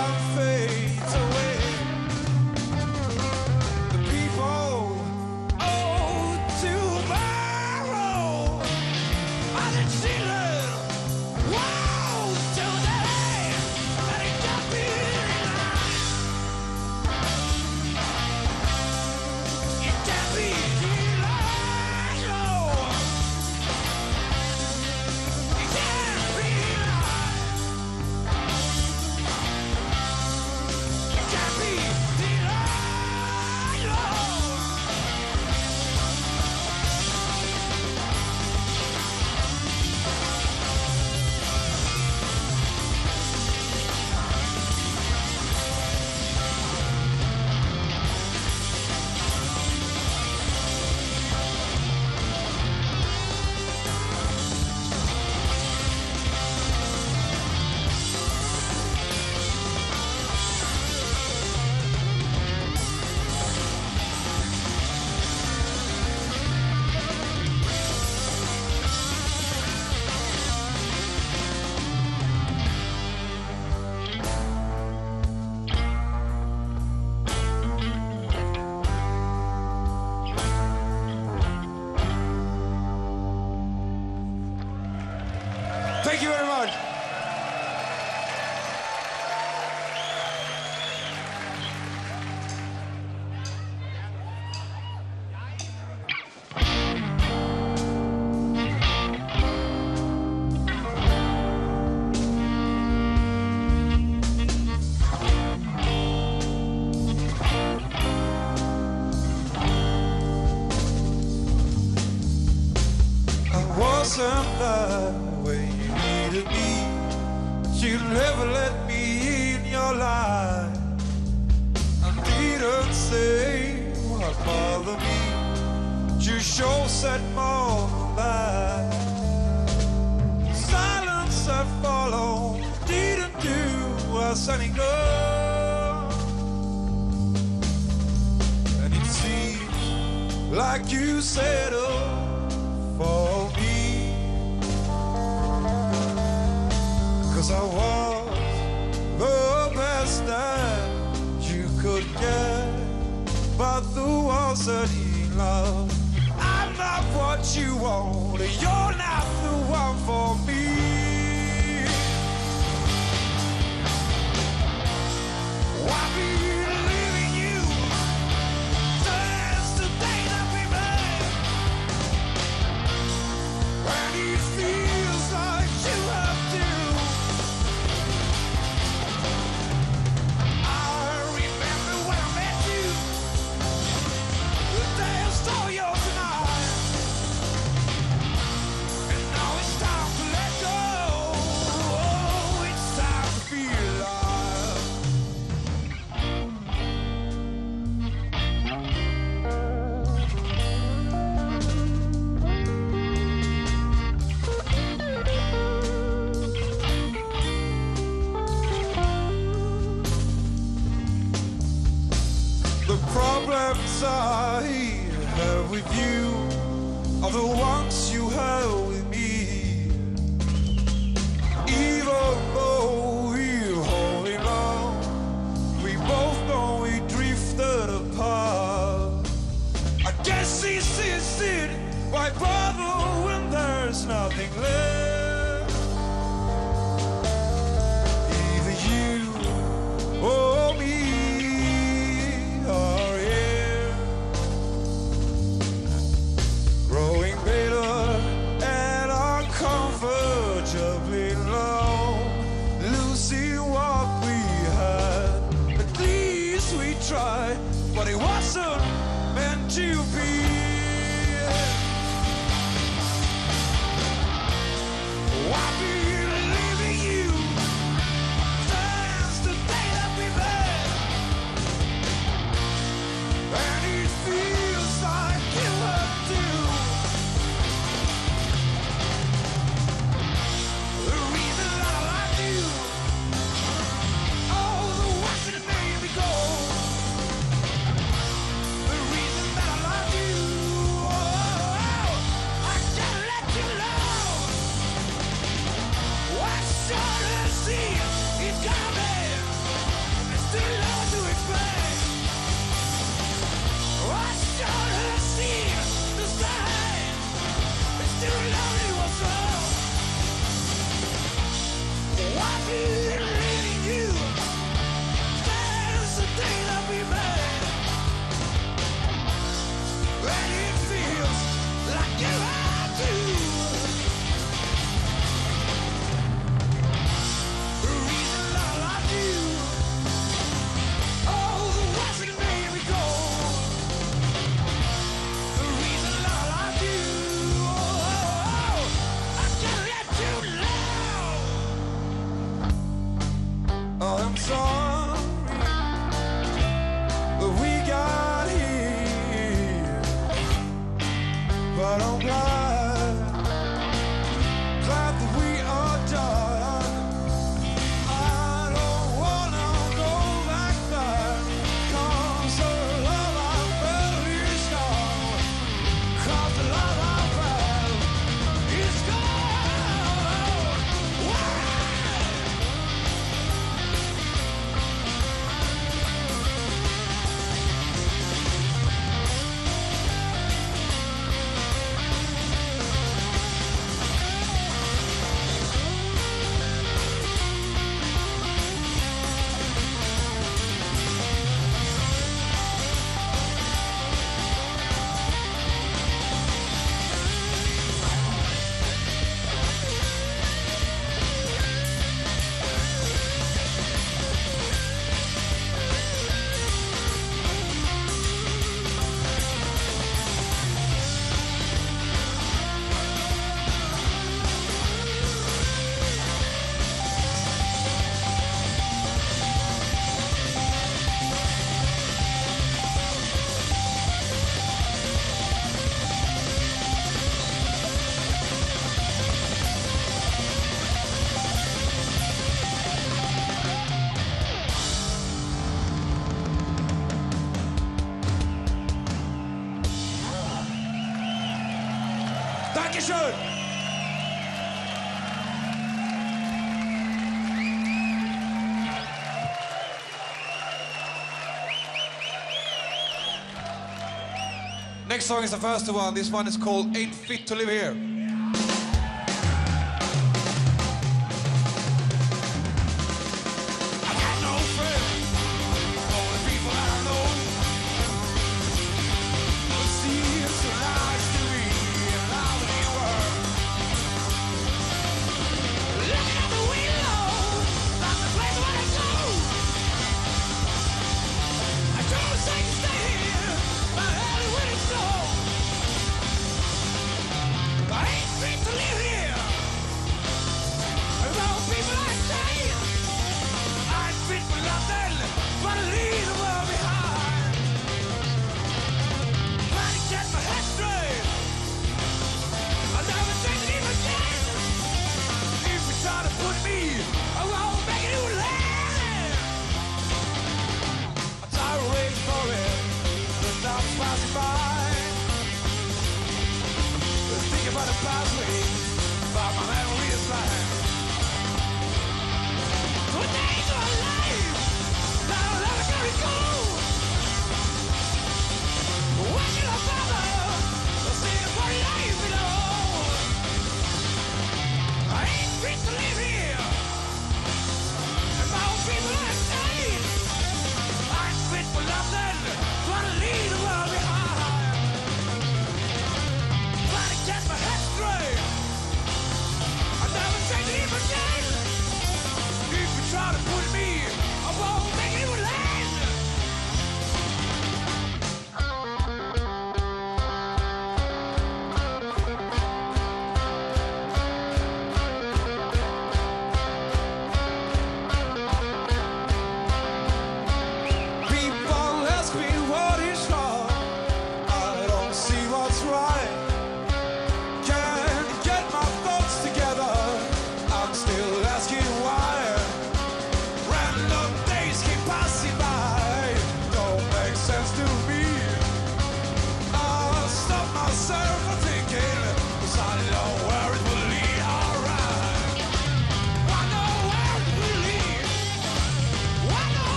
I fail. lost where you need to be. But you never let me in your life. I need to say what bothered me. But you so much more than that. Silence I follow, didn't do a thing. And it seems like you said, oh. I was the best that you could get, but the ones that he loved. I'm not what you want, you're not the one for me. Dankeschön. Er. Next song is the first one. This one is called "Ain't Fit to Live Here.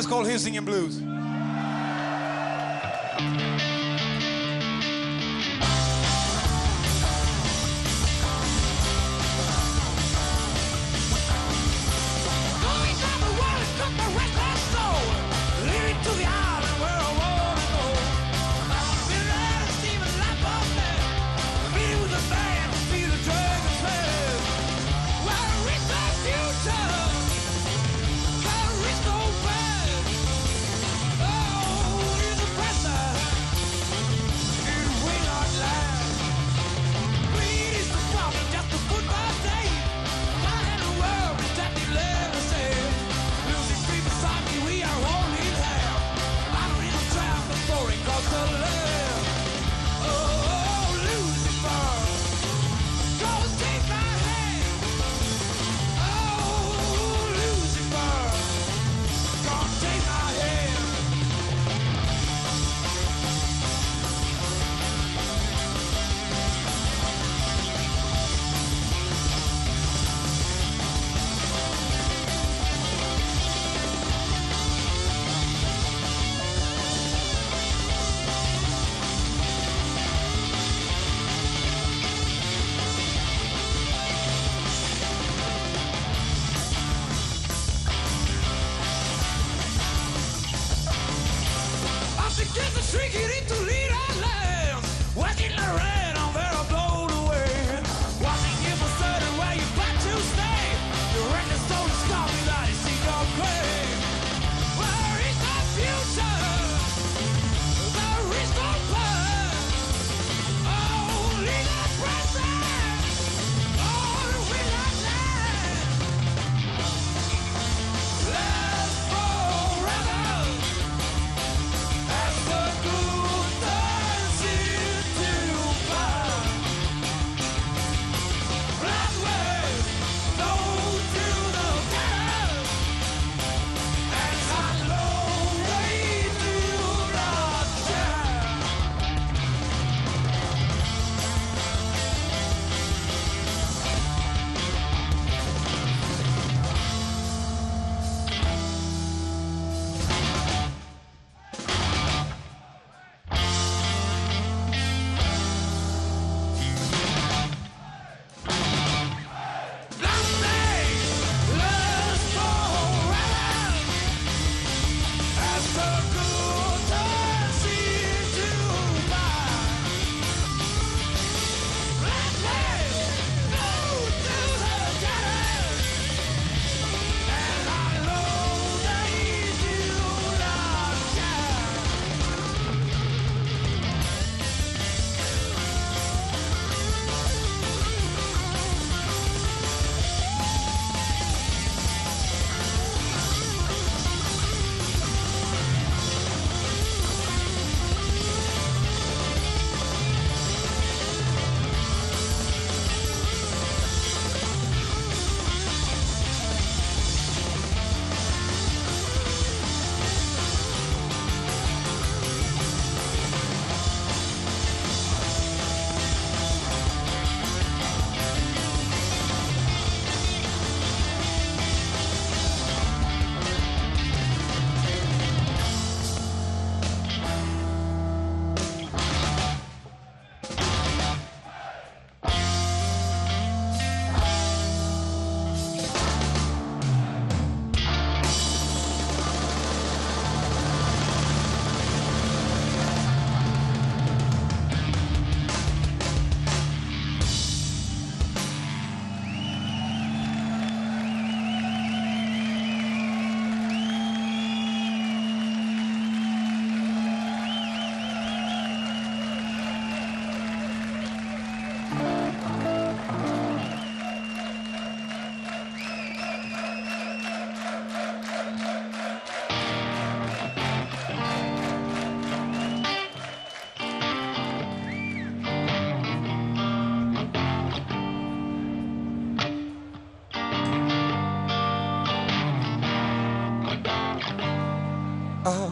song is called Hisingen Blues.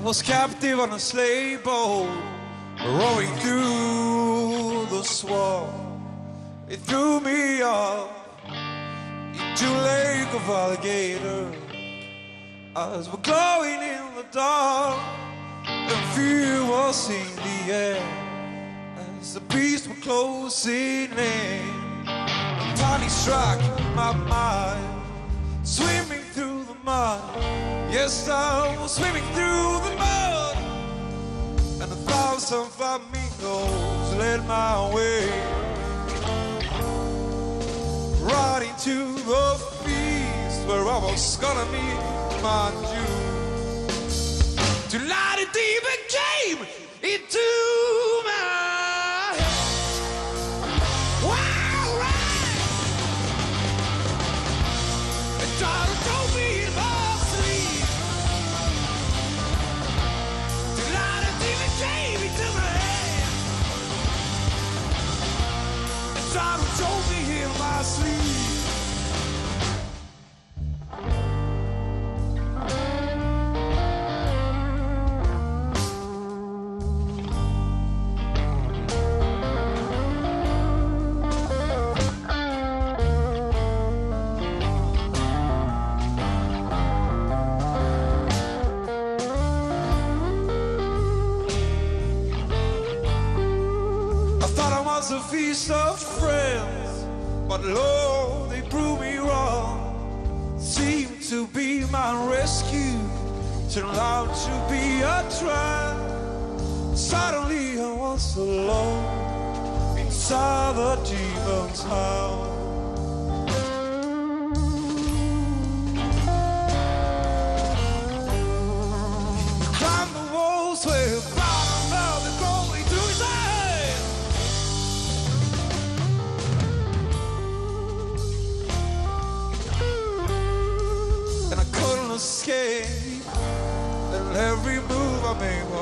Was captive on a slave boat, rowing through the swamp. It threw me off into a lake of alligators. Eyes were glowing in the dark, and fear was in the air as the beasts were closing in. Panic struck my mind, swimming through the mud. Yes, I was swimming through the mud, and a thousand flamingos led my way. Right into the feast where I was gonna meet my Jew. To light a demon to be my rescue, to love to be a trap. Suddenly I was alone inside the demon's house.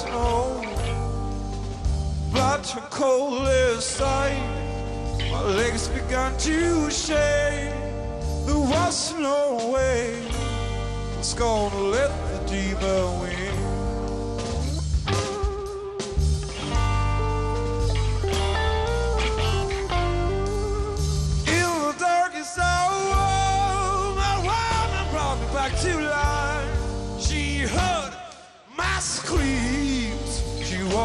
snow But her cold is sight My legs began to shake. There was no way. It's gonna let the demon win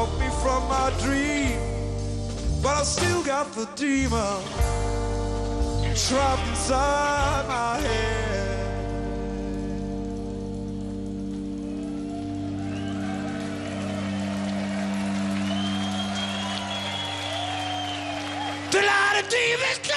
woke me from my dream, but I still got the demon trapped inside my head. The light of demons.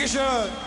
Dankeschön.